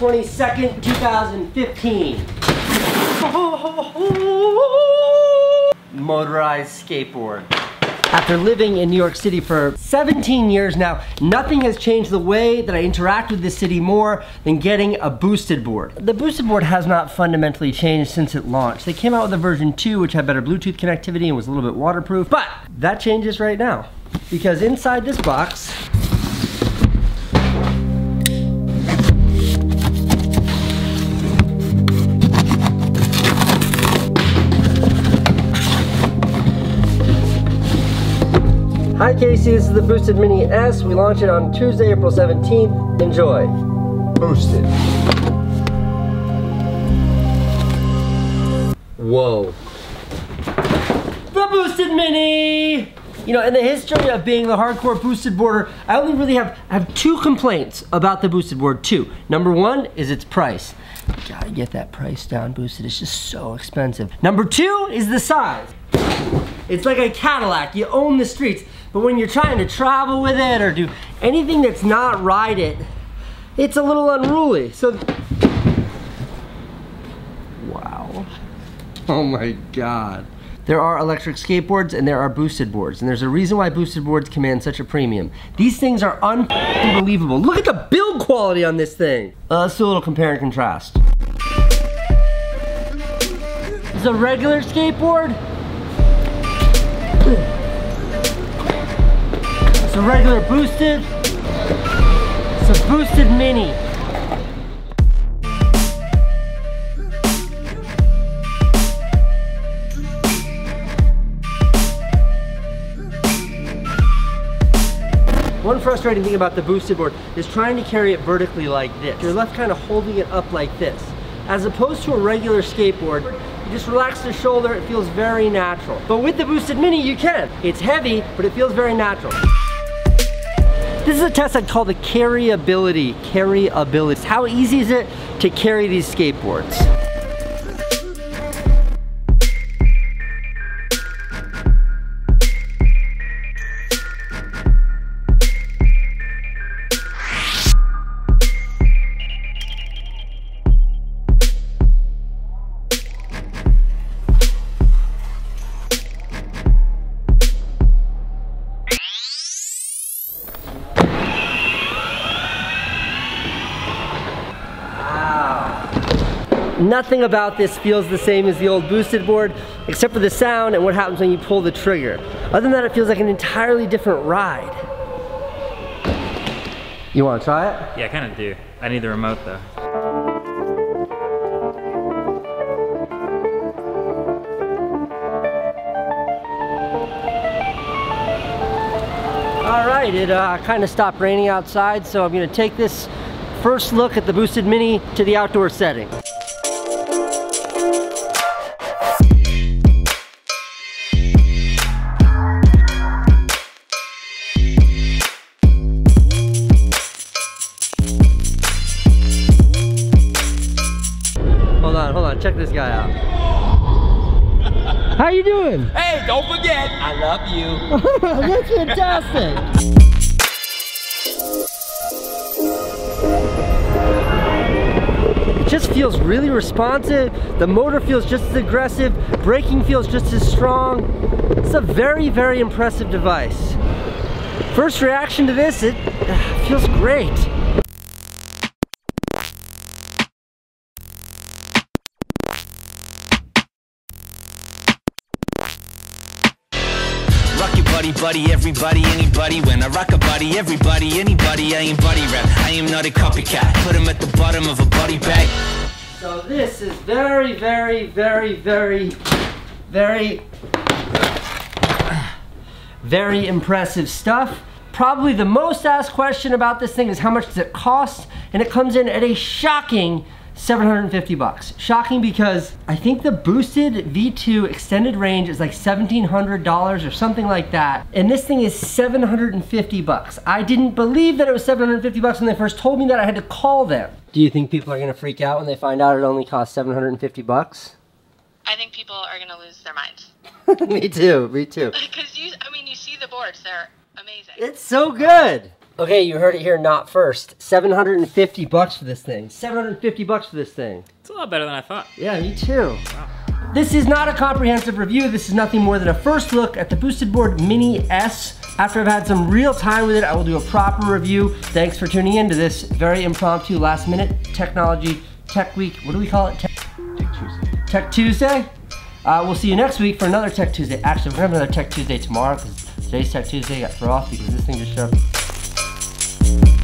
22nd, 2015. Motorized skateboard. After living in New York City for 17 years now, nothing has changed the way that I interact with the city more than getting a boosted board. The boosted board has not fundamentally changed since it launched. They came out with a version 2 which had better Bluetooth connectivity and was a little bit waterproof, but that changes right now. Because inside this box, Hi Casey, this is the Boosted Mini S. We launch it on Tuesday, April 17th. Enjoy. Boosted. Whoa. The Boosted Mini! You know, in the history of being the hardcore boosted boarder, I only really have, have two complaints about the boosted board, two. Number one is its price. gotta get that price down, boosted, it's just so expensive. Number two is the size. It's like a Cadillac, you own the streets. But when you're trying to travel with it or do anything that's not ride it, it's a little unruly. So, wow. Oh my God. There are electric skateboards and there are boosted boards. And there's a reason why boosted boards command such a premium. These things are unbelievable. Look at the build quality on this thing. Uh, let's do a little compare and contrast. This is a regular skateboard. It's a regular boosted. It's a boosted mini. One frustrating thing about the boosted board is trying to carry it vertically like this. You're left kind of holding it up like this. As opposed to a regular skateboard, you just relax the shoulder, it feels very natural. But with the Boosted Mini, you can. It's heavy, but it feels very natural. This is a test I call the carryability. Carryability. How easy is it to carry these skateboards? Nothing about this feels the same as the old boosted board, except for the sound and what happens when you pull the trigger. Other than that, it feels like an entirely different ride. You wanna try it? Yeah, I kinda do. I need the remote though. All right, it uh, kind of stopped raining outside, so I'm gonna take this first look at the Boosted Mini to the outdoor setting. Check this guy out. How you doing? Hey, don't forget, I love you. That's fantastic. It just feels really responsive. The motor feels just as aggressive. Braking feels just as strong. It's a very, very impressive device. First reaction to this, it uh, feels great. Buddy, buddy, everybody, anybody. When I rock a body, everybody, anybody. I ain't buddy rap. I am not a copycat. Put him at the bottom of a body bag. So this is very, very, very, very, very, very impressive stuff. Probably the most asked question about this thing is how much does it cost? And it comes in at a shocking 750 bucks. Shocking because I think the boosted V2 extended range is like $1,700 or something like that. And this thing is 750 bucks. I didn't believe that it was 750 bucks when they first told me that I had to call them. Do you think people are gonna freak out when they find out it only costs 750 bucks? I think people are gonna lose their minds. me too, me too. Because you, I mean, you see the boards, they're amazing. It's so good. Okay, you heard it here not first. 750 bucks for this thing. 750 bucks for this thing. It's a lot better than I thought. Yeah, me too. This is not a comprehensive review. This is nothing more than a first look at the Boosted Board Mini S. After I've had some real time with it, I will do a proper review. Thanks for tuning in to this very impromptu last minute technology tech week. What do we call it? Tech, Tuesday. Tech Tuesday? Uh, we'll see you next week for another Tech Tuesday. Actually, we're gonna have another Tech Tuesday tomorrow because today's Tech Tuesday got thrown off because this thing just showed up. Thank you